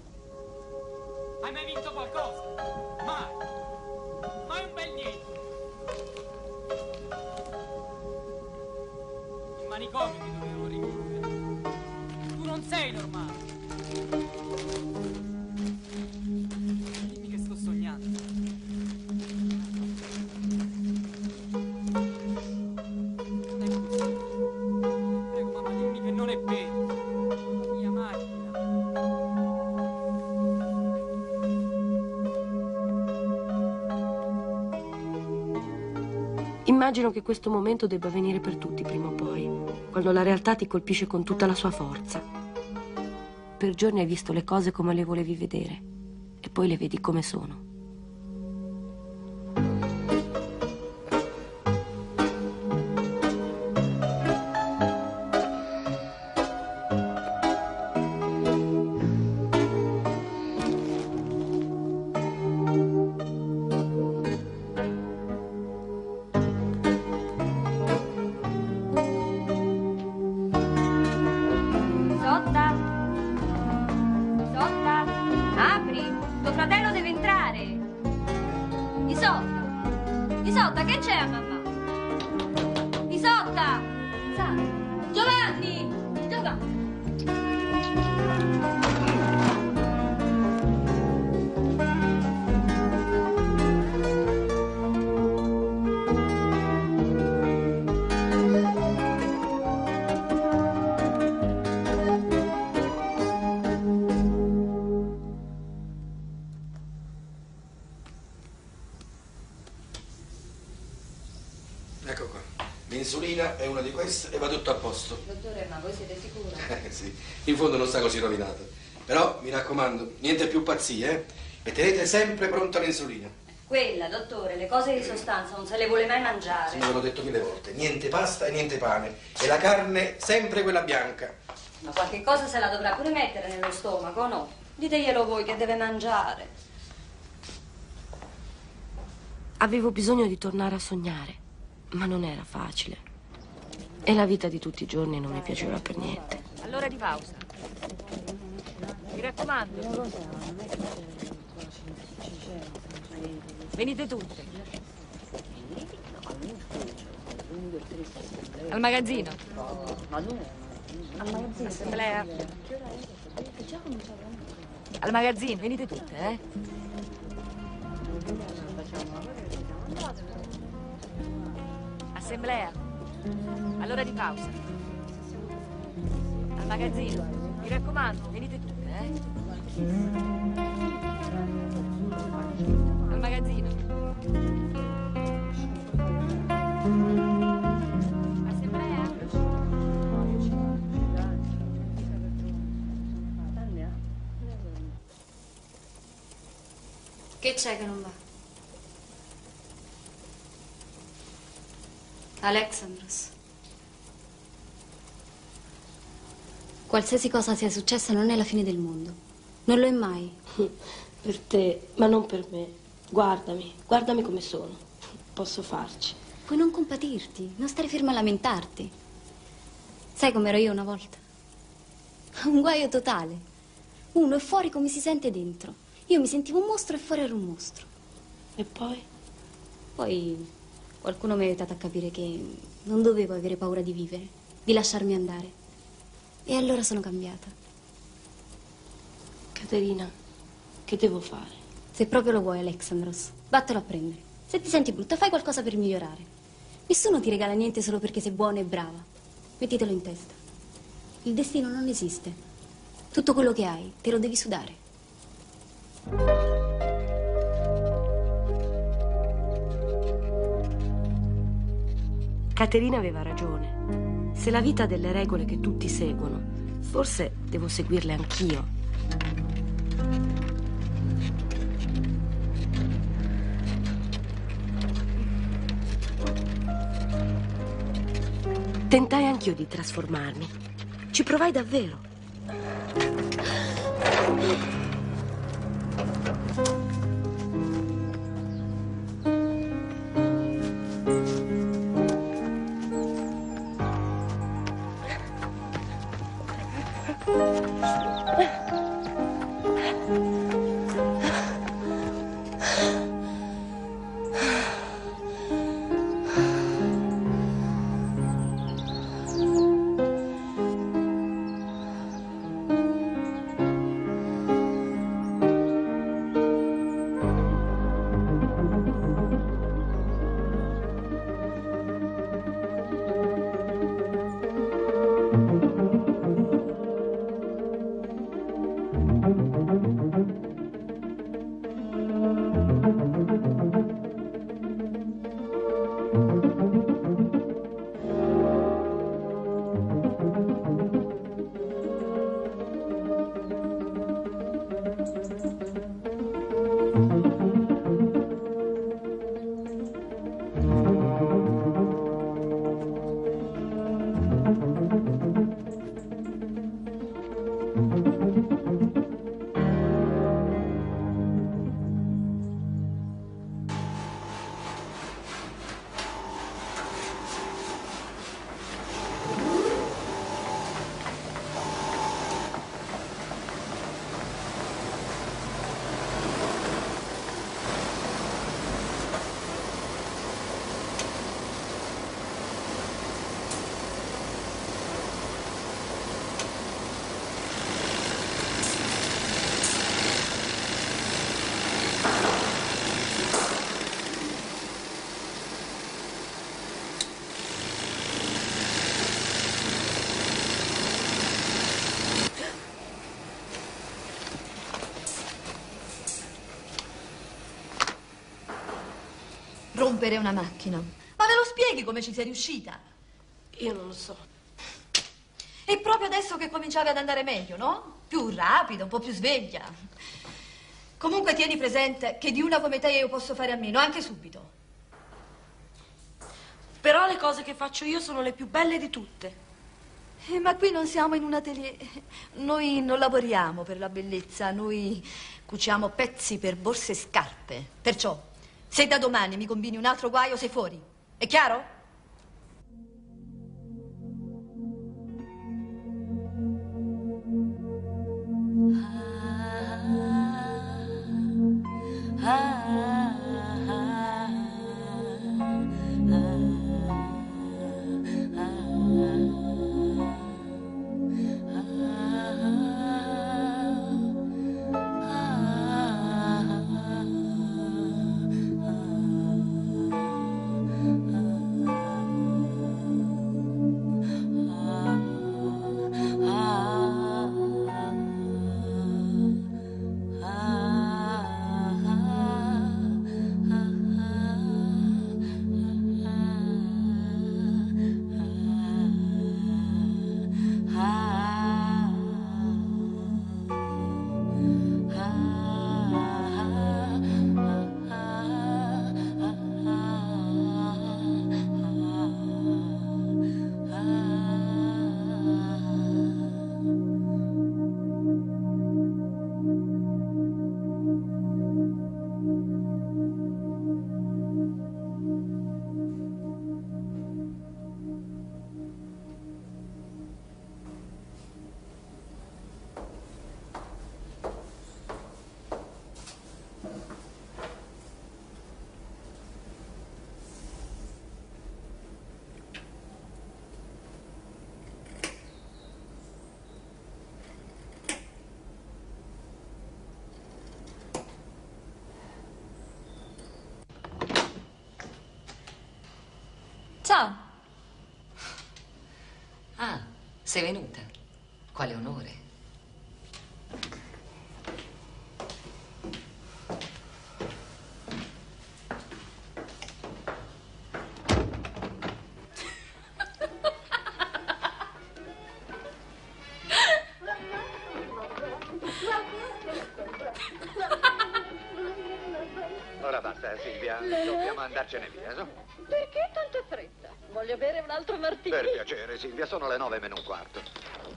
Immagino che questo momento debba venire per tutti prima o poi, quando la realtà ti colpisce con tutta la sua forza. Per giorni hai visto le cose come le volevi vedere e poi le vedi come sono. Ecco qua. L'insulina è una di queste e va tutto a posto. Dottore, ma voi siete sicuro? Eh, sì, in fondo non sta così rovinata. Però, mi raccomando, niente più pazzie, eh? E tenete sempre pronta l'insulina. Quella, dottore, le cose di sostanza non se le vuole mai mangiare. Sì, me l'ho detto mille volte. Niente pasta e niente pane. E la carne sempre quella bianca. Ma qualche cosa se la dovrà pure mettere nello stomaco, no? Diteglielo voi che deve mangiare. Avevo bisogno di tornare a sognare, ma non era facile. E la vita di tutti i giorni non mi piaceva per niente. Allora di pausa. Mi raccomando. Venite tutte. Al magazzino. Assemblea. Al magazzino, venite tutte, eh? Assemblea. Allora di pausa. Al magazzino. Mi raccomando, venite tutte, eh? Al magazzino. Assemblea. Che c'è che non va? Alexandros. Qualsiasi cosa sia successa non è la fine del mondo. Non lo è mai. Per te, ma non per me. Guardami, guardami come sono. Posso farci. Puoi non compatirti, non stare fermo a lamentarti. Sai com'ero io una volta? Un guaio totale. Uno è fuori come si sente dentro. Io mi sentivo un mostro e fuori ero un mostro. E poi? Poi qualcuno mi ha aiutato a capire che non dovevo avere paura di vivere, di lasciarmi andare. E allora sono cambiata. Caterina, che devo fare? Se proprio lo vuoi, Alexandros, vattelo a prendere. Se ti senti brutta, fai qualcosa per migliorare. Nessuno ti regala niente solo perché sei buona e brava. Mettitelo in testa. Il destino non esiste. Tutto quello che hai te lo devi sudare. Caterina aveva ragione. Se la vita ha delle regole che tutti seguono, forse devo seguirle anch'io. Tentai anch'io di trasformarmi. Ci provai davvero. Rompere una macchina. Ma me lo spieghi come ci sei riuscita? Io non lo so. E proprio adesso che cominciavi ad andare meglio, no? Più rapida, un po' più sveglia. Comunque tieni presente che di una come te io posso fare a meno, anche subito. Però le cose che faccio io sono le più belle di tutte. Eh, ma qui non siamo in un atelier. Noi non lavoriamo per la bellezza, noi cuciamo pezzi per borse e scarpe. Perciò, se da domani mi combini un altro guaio, sei fuori. È chiaro? Ciao. Sei venuta? Quale onore. Ora basta, Silvia, dobbiamo andarcene via, so? Perché tanta fretta? Voglio bere un altro martini. Per piacere, Silvia, sono le nove meno un quarto.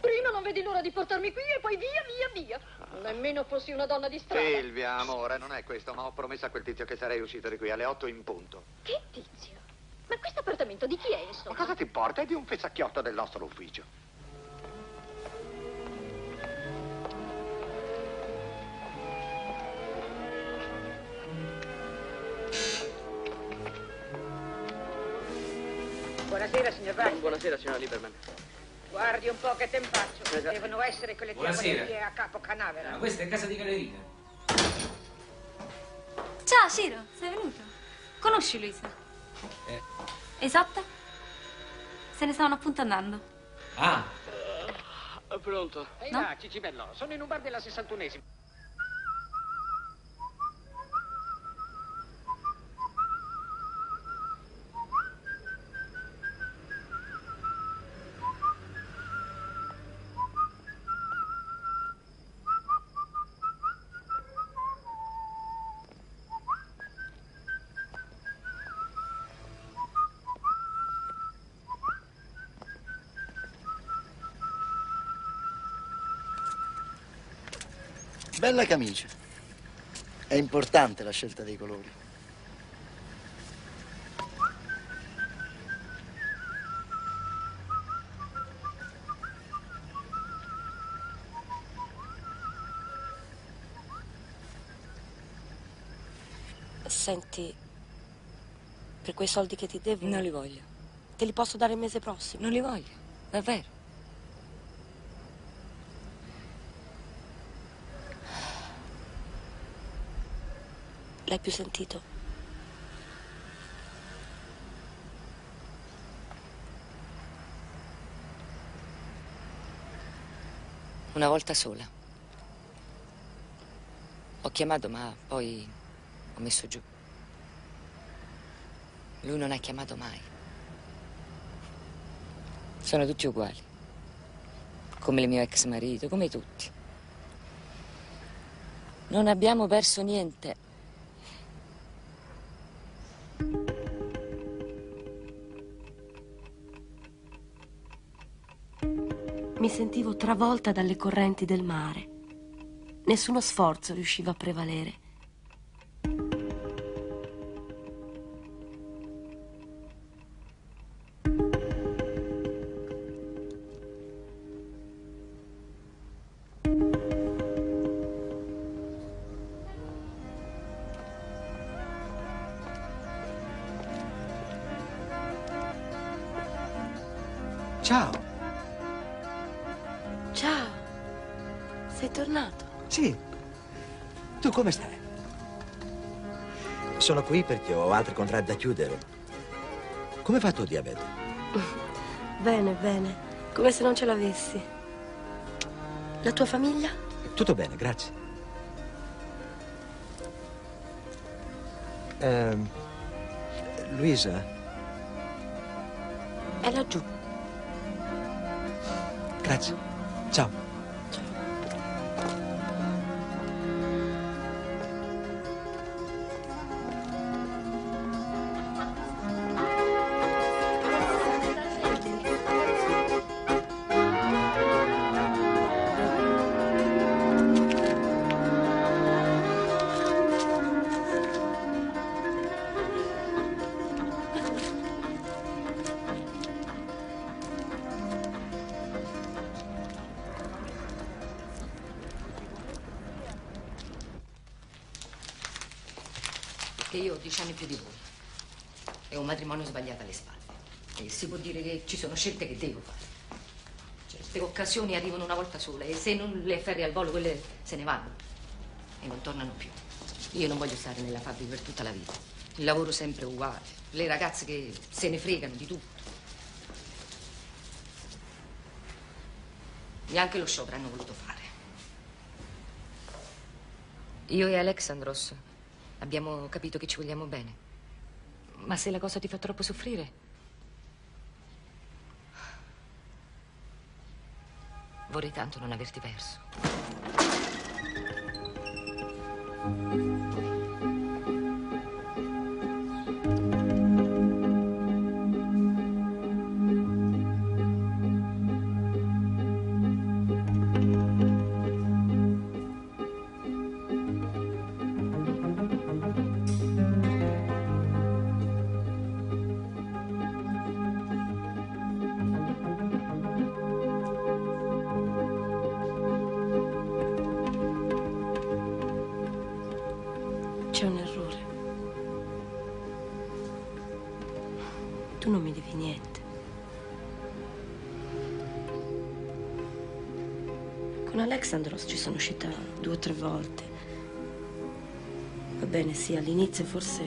Prima non vedi l'ora di portarmi qui e poi via, via, via. Nemmeno fossi una donna di strada. Silvia, amore, non è questo, ma ho promesso a quel tizio che sarei uscito di qui alle otto in punto. Che tizio? Ma questo appartamento di chi è, Ma insomma? cosa ti importa? È di un fessacchiotto del nostro ufficio. Buonasera, signor Vaz. Buonasera, signora Lieberman. Guardi un po' che tempaccio. Esatto. Devono essere quelle Buonasera. diavolerie a capo canavera. Ma questa è casa di galleria. Ciao, Ciro, sei venuto? Conosci Luisa? Eh. Esatta? Se ne stavano appunto andando. Ah, pronto. Ehi No? là, Cicibello, sono in un bar della 61esima. Bella camicia. È importante la scelta dei colori. Senti, per quei soldi che ti devo... Non li voglio. Te li posso dare il mese prossimo? Non li voglio, davvero. L'hai più sentito? Una volta sola. Ho chiamato, ma poi ho messo giù. Lui non ha chiamato mai. Sono tutti uguali. Come il mio ex marito, come tutti. Non abbiamo perso niente. Mi sentivo travolta dalle correnti del mare. Nessuno sforzo riusciva a prevalere. Qui perché ho altri contratti da chiudere. Come va tuo diabete? Bene, bene, come se non ce l'avessi. La tua famiglia? Tutto bene, grazie. Ehm, Luisa, È laggiù. grazie. Ciao. Occasioni arrivano una volta sola e se non le afferri al volo, quelle se ne vanno. E non tornano più. Io non voglio stare nella fabbrica per tutta la vita. Il lavoro sempre uguale. Le ragazze che se ne fregano di tutto. Neanche lo show avranno voluto fare. Io e Alexandros abbiamo capito che ci vogliamo bene. Ma se la cosa ti fa troppo soffrire, vorrei tanto non averti perso. Alexandros ci sono uscita due o tre volte. Va bene, sì, all'inizio forse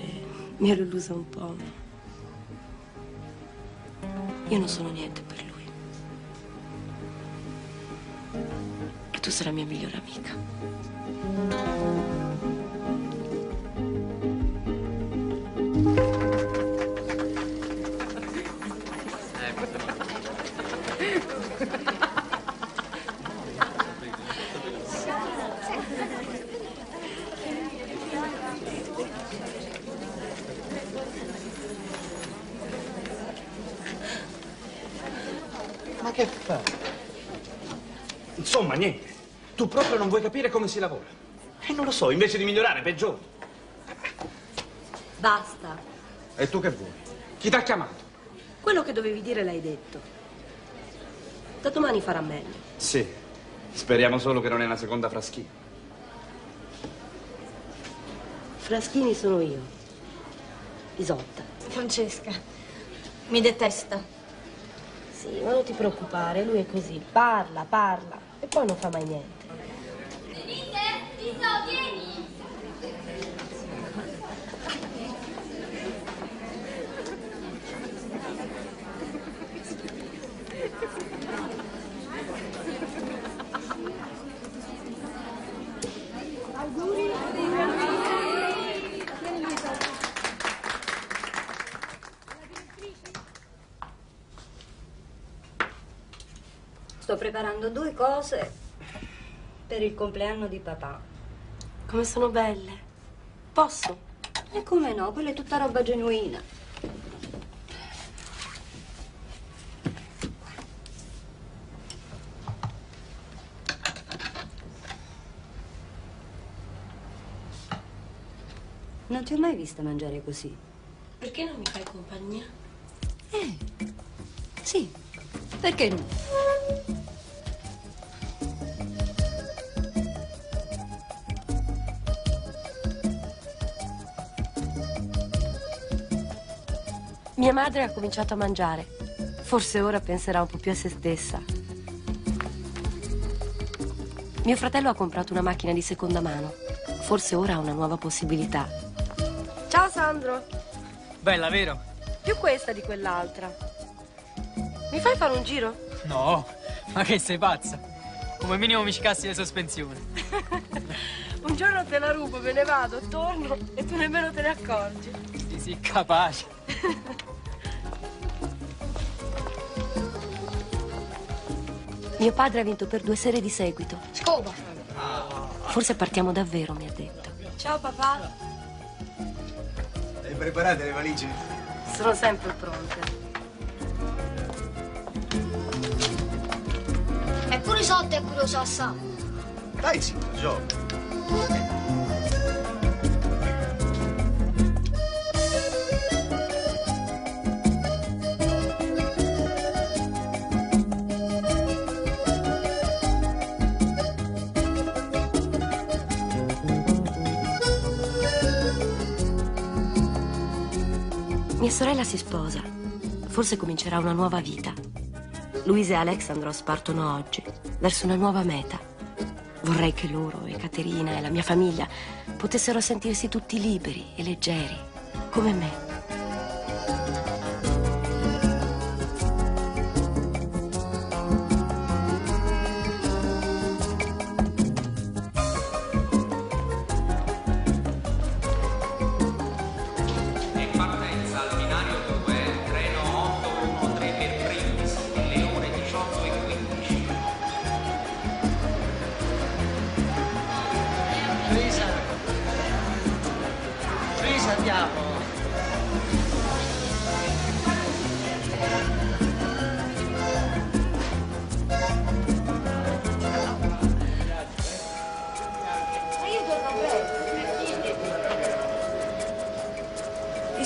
mi ero illusa un po', ma io non sono niente per lui. E tu sarai mia migliore amica. Proprio non vuoi capire come si lavora. E non lo so, invece di migliorare, peggiori. Basta. E tu che vuoi? Chi ti ha chiamato? Quello che dovevi dire l'hai detto. Da domani farà meglio. Sì. Speriamo solo che non è una seconda fraschina. Fraschini sono io. Isotta. Francesca, mi detesta. Sì, ma non ti preoccupare, lui è così. Parla, parla e poi non fa mai niente. Cose per il compleanno di papà. Come sono belle. Posso? E come no, quella è tutta roba genuina. Non ti ho mai vista mangiare così. Perché non mi fai compagnia? Eh, sì, perché no? Mia madre ha cominciato a mangiare. Forse ora penserà un po' più a se stessa. Mio fratello ha comprato una macchina di seconda mano. Forse ora ha una nuova possibilità. Ciao Sandro. Bella, vero? Più questa di quell'altra. Mi fai fare un giro? No, ma che sei pazza? Come minimo mi scassi le sospensioni. Un giorno te la rubo, me ne vado, torno e tu nemmeno te ne accorgi. Sì, sì, capace. Mio padre ha vinto per due sere di seguito. Scopa. Forse partiamo davvero, mi ha detto. Ciao papà. Hai preparate le valigie? Sono sempre pronte. E pure sotto è curioso assai. Dai, sì, Gio. Sorella si sposa. Forse comincerà una nuova vita. Luisa e Alexandros partono oggi, verso una nuova meta. Vorrei che loro, e Caterina e la mia famiglia, potessero sentirsi tutti liberi e leggeri, come me.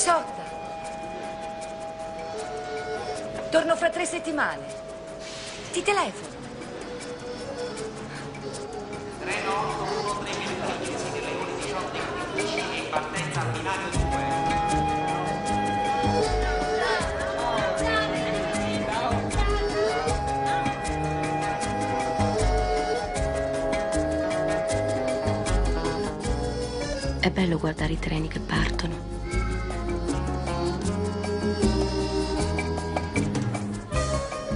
Isotta. Torno fra tre settimane. Ti telefono. Treno 813 si delle ore 18.15 in partenza al binario 2. È bello guardare i treni che partono.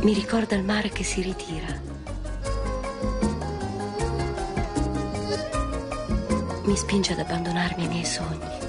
Mi ricorda il mare che si ritira. Mi spinge ad abbandonarmi ai miei sogni.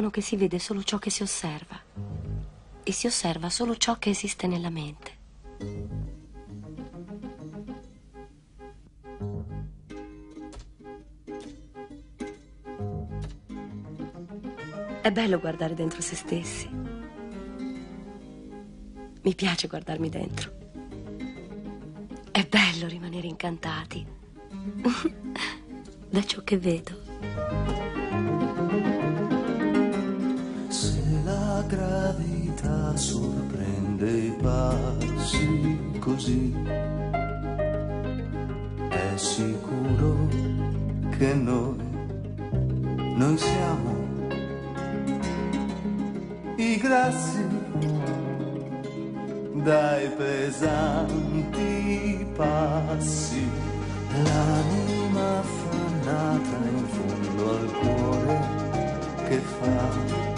Dicono che si vede solo ciò che si osserva e si osserva solo ciò che esiste nella mente. È bello guardare dentro se stessi. Mi piace guardarmi dentro. È bello rimanere incantati da ciò che vedo. Gravità sorprende i passi così, è sicuro che noi, noi siamo i grassi dai pesanti passi, l'anima affannata in fondo al cuore che fa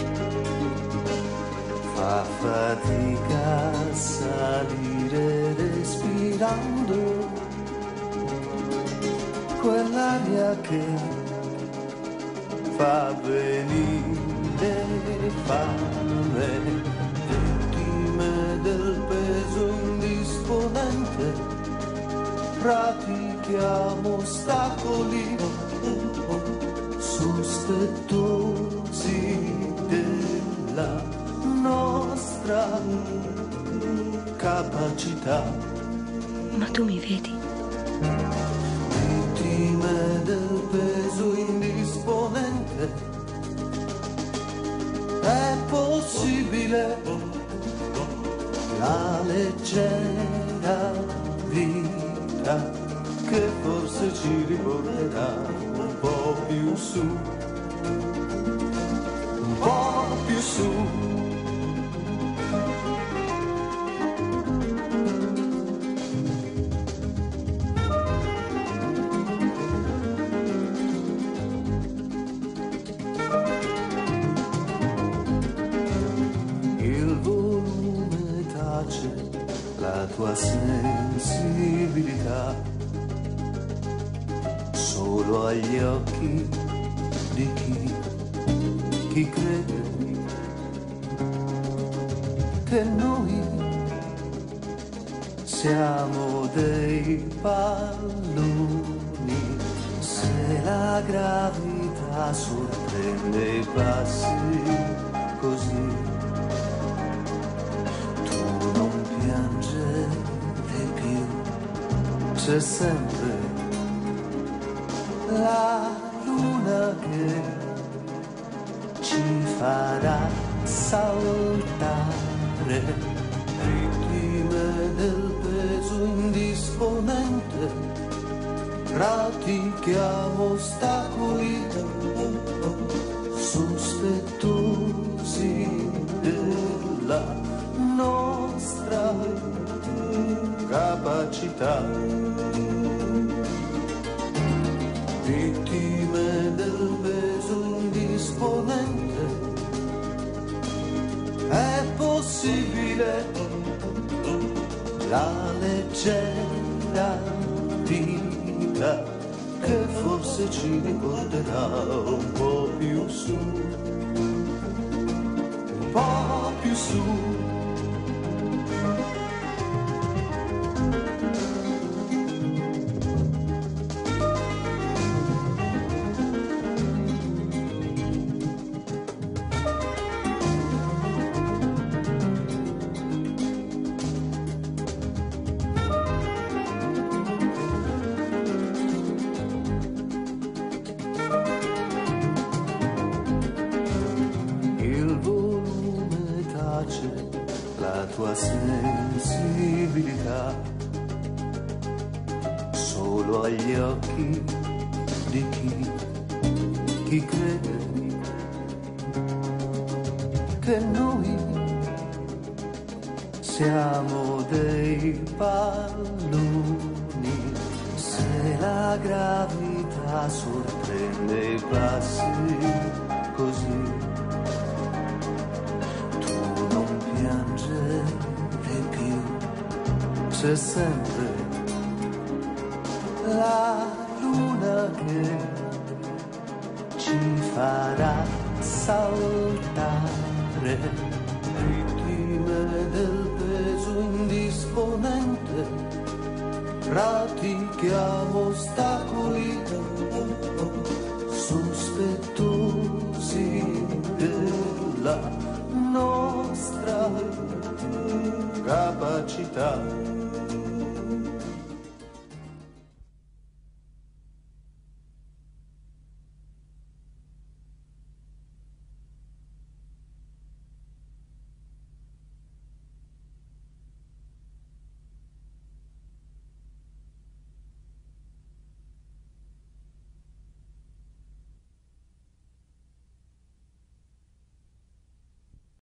fa fatica salire respirando. Quell'aria che fa venire fame vittime del peso indisponente. Pratichiamo ostacoli sospettosi della nostra capacità. Ma tu mi vedi? Vittime del peso indisponente. È possibile la leggera vita che forse ci riporterà un po' più su, un po' più su. seja sempre. Ci ricorderà un po' più su, un po' più su. listen.